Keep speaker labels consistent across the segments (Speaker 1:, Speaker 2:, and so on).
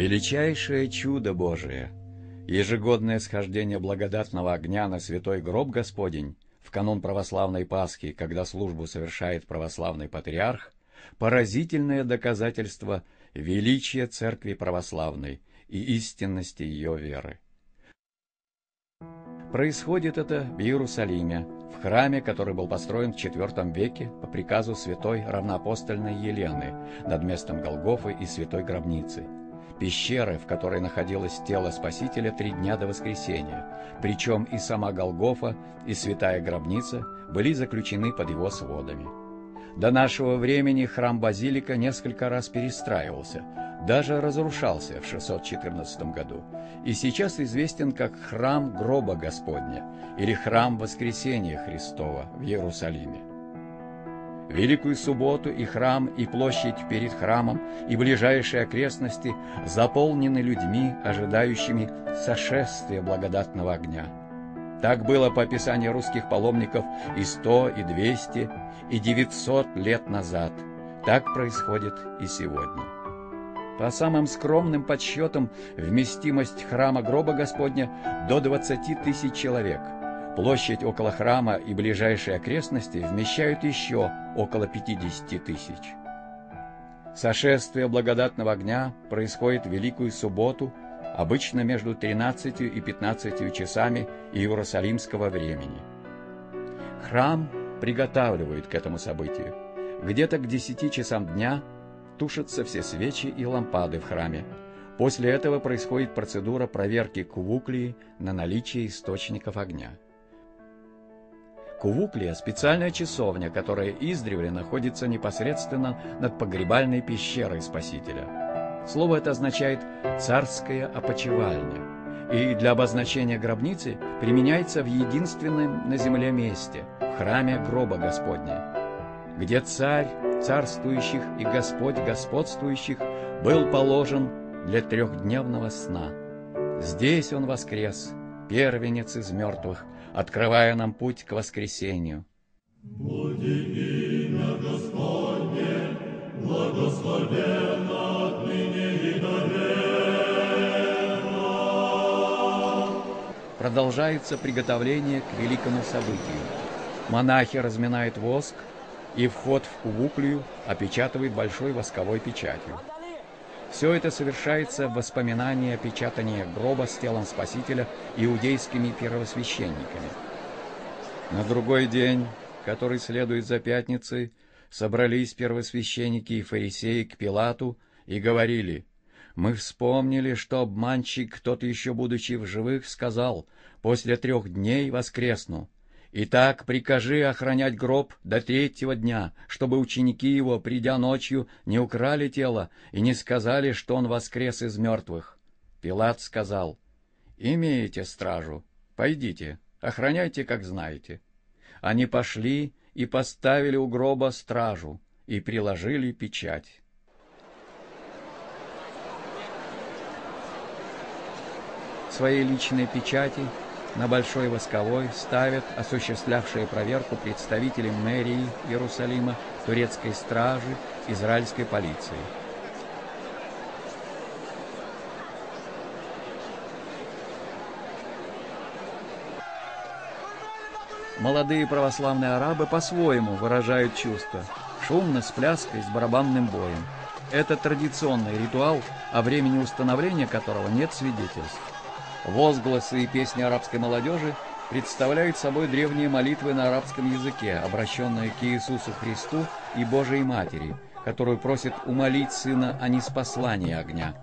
Speaker 1: Величайшее чудо Божие, ежегодное схождение благодатного огня на святой гроб Господень в канун православной Пасхи, когда службу совершает православный патриарх, поразительное доказательство величия Церкви Православной и истинности ее веры. Происходит это в Иерусалиме, в храме, который был построен в IV веке по приказу святой равноапостольной Елены над местом Голгофы и святой гробницы, пещеры, в которой находилось тело Спасителя три дня до воскресения, причем и сама Голгофа, и святая гробница были заключены под его сводами. До нашего времени храм-базилика несколько раз перестраивался, даже разрушался в 614 году, и сейчас известен как храм гроба Господня или храм Воскресения Христова в Иерусалиме. Великую субботу и храм, и площадь перед храмом, и ближайшие окрестности заполнены людьми, ожидающими сошествия благодатного огня. Так было по описанию русских паломников и сто, и двести, и девятьсот лет назад. Так происходит и сегодня. По самым скромным подсчетам, вместимость храма гроба Господня до 20 тысяч человек. Площадь около храма и ближайшие окрестности вмещают еще около 50 тысяч. Сошествие благодатного огня происходит в Великую Субботу, обычно между 13 и 15 часами иерусалимского времени. Храм приготавливают к этому событию. Где-то к 10 часам дня тушатся все свечи и лампады в храме. После этого происходит процедура проверки кувуклии на наличие источников огня. Кувуклия – специальная часовня, которая издревле находится непосредственно над погребальной пещерой Спасителя. Слово это означает «царская опочивальня», и для обозначения гробницы применяется в единственном на земле месте – в храме гроба Господня, где царь царствующих и Господь господствующих был положен для трехдневного сна. Здесь он воскрес, первенец из мертвых, открывая нам путь к воскресению.
Speaker 2: Будь имя Господне, благословенно отныне и до
Speaker 1: Продолжается приготовление к великому событию. Монахи разминают воск, и вход в кувуклию опечатывает большой восковой печатью. Все это совершается в воспоминании о печатании гроба с телом Спасителя иудейскими первосвященниками. На другой день, который следует за пятницей, собрались первосвященники и фарисеи к Пилату и говорили, «Мы вспомнили, что обманщик, тот еще будучи в живых, сказал, «После трех дней воскресну». Итак, прикажи охранять гроб до третьего дня, чтобы ученики его, придя ночью, не украли тело и не сказали, что он воскрес из мертвых. Пилат сказал, «Имеете стражу, пойдите, охраняйте, как знаете». Они пошли и поставили у гроба стражу и приложили печать. Своей личной печати на Большой Восковой ставят осуществлявшие проверку представители мэрии Иерусалима, турецкой стражи, израильской полиции. Молодые православные арабы по-своему выражают чувства, шумно, с пляской, с барабанным боем. Это традиционный ритуал, о времени установления которого нет свидетельств. Возгласы и песни арабской молодежи представляют собой древние молитвы на арабском языке, обращенные к Иисусу Христу и Божией Матери, которую просит умолить Сына о неспослании огня.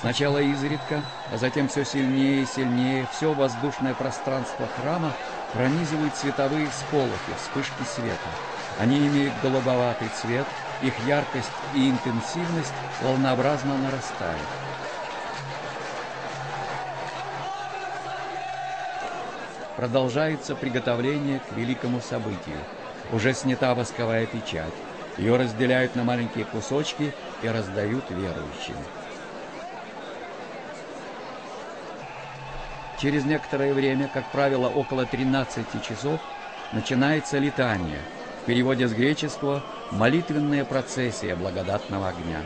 Speaker 1: Сначала изредка, а затем все сильнее и сильнее, все воздушное пространство храма пронизывают световые сполохи, вспышки света. Они имеют голубоватый цвет, их яркость и интенсивность волнообразно нарастают. Продолжается приготовление к великому событию. Уже снята восковая печать. Ее разделяют на маленькие кусочки и раздают верующим. Через некоторое время, как правило, около 13 часов, начинается летание. В переводе с греческого «молитвенная процессия благодатного огня».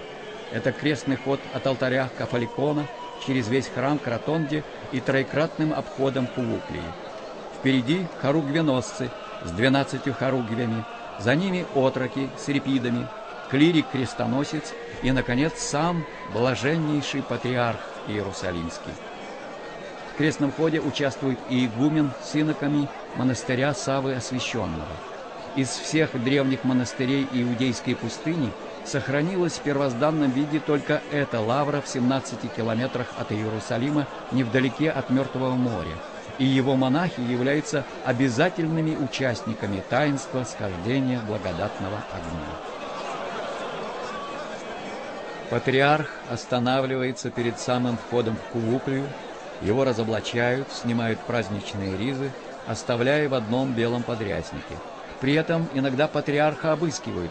Speaker 1: Это крестный ход от алтаря Кафаликона через весь храм к и троекратным обходом к. Впереди хоругвеносцы с двенадцатью хоругвями, за ними отроки с репидами, клирик-крестоносец и, наконец, сам блаженнейший патриарх Иерусалимский. В крестном ходе участвует и игумен с иноками монастыря Савы Освященного. Из всех древних монастырей Иудейской пустыни сохранилась в первозданном виде только эта лавра в 17 километрах от Иерусалима, невдалеке от Мертвого моря, и его монахи являются обязательными участниками таинства схождения благодатного огня. Патриарх останавливается перед самым входом в Кувуклию, его разоблачают, снимают праздничные ризы, оставляя в одном белом подряснике. При этом иногда патриарха обыскивают,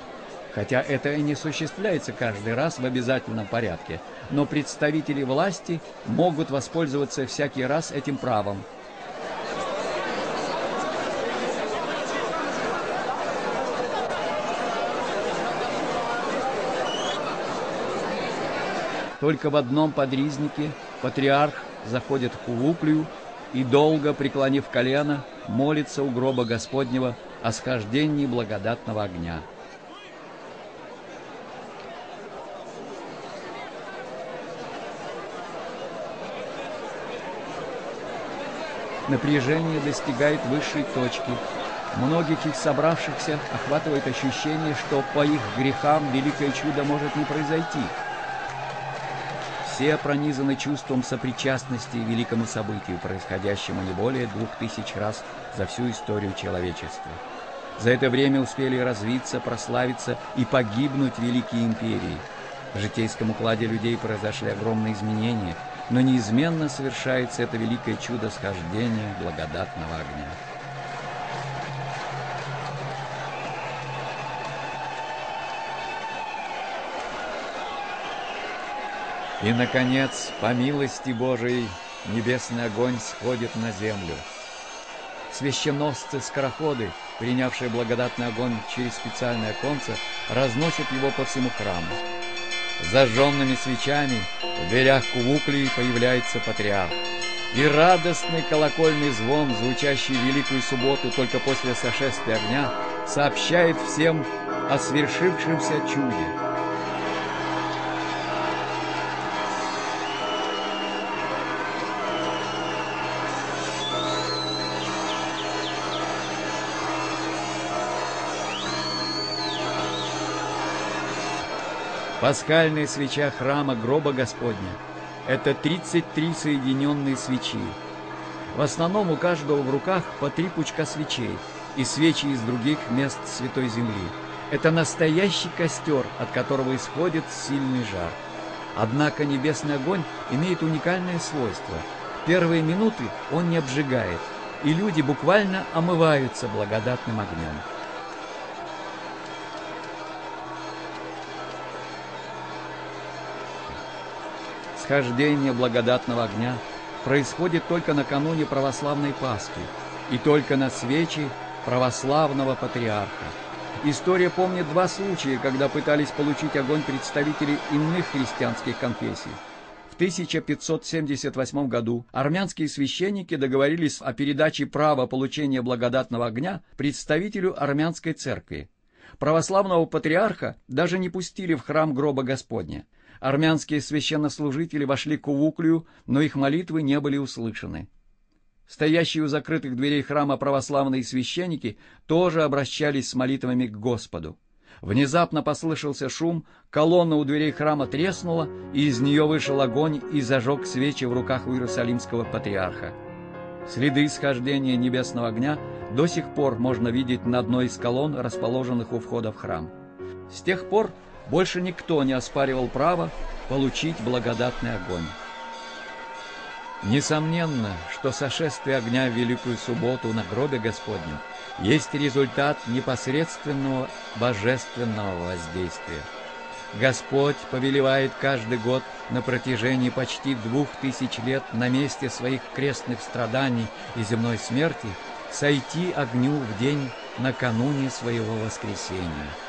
Speaker 1: хотя это и не осуществляется каждый раз в обязательном порядке, но представители власти могут воспользоваться всякий раз этим правом, Только в одном подризнике патриарх заходит в Кувуклию и, долго преклонив колено, молится у гроба Господнего о схождении благодатного огня. Напряжение достигает высшей точки. Многих их собравшихся охватывает ощущение, что по их грехам великое чудо может не произойти – все пронизаны чувством сопричастности великому событию, происходящему не более двух тысяч раз за всю историю человечества. За это время успели развиться, прославиться и погибнуть великие империи. В житейском укладе людей произошли огромные изменения, но неизменно совершается это великое чудо схождения благодатного огня. И, наконец, по милости Божией, небесный огонь сходит на землю. Священносцы-скороходы, принявшие благодатный огонь через специальное оконце, разносят его по всему храму. Зажженными свечами в дверях кувуклии появляется патриарх. И радостный колокольный звон, звучащий в Великую Субботу только после сошествия огня, сообщает всем о свершившемся чуде. Пасхальная свеча храма гроба Господня – это 33 соединенные свечи. В основном у каждого в руках по три пучка свечей и свечи из других мест Святой Земли. Это настоящий костер, от которого исходит сильный жар. Однако небесный огонь имеет уникальное свойство. Первые минуты он не обжигает, и люди буквально омываются благодатным огнем. Схождение благодатного огня происходит только накануне православной Пасхи и только на свечи православного патриарха. История помнит два случая, когда пытались получить огонь представители иных христианских конфессий. В 1578 году армянские священники договорились о передаче права получения благодатного огня представителю армянской церкви. Православного патриарха даже не пустили в храм гроба Господня. Армянские священнослужители вошли к Увуклию, но их молитвы не были услышаны. Стоящие у закрытых дверей храма православные священники тоже обращались с молитвами к Господу. Внезапно послышался шум, колонна у дверей храма треснула, и из нее вышел огонь и зажег свечи в руках у Иерусалимского патриарха. Следы исхождения небесного огня до сих пор можно видеть на одной из колонн, расположенных у входа в храм. С тех пор больше никто не оспаривал право получить благодатный огонь. Несомненно, что сошествие огня в Великую Субботу на гробе Господнем есть результат непосредственного божественного воздействия. Господь повелевает каждый год на протяжении почти двух тысяч лет на месте своих крестных страданий и земной смерти сойти огню в день накануне своего воскресения –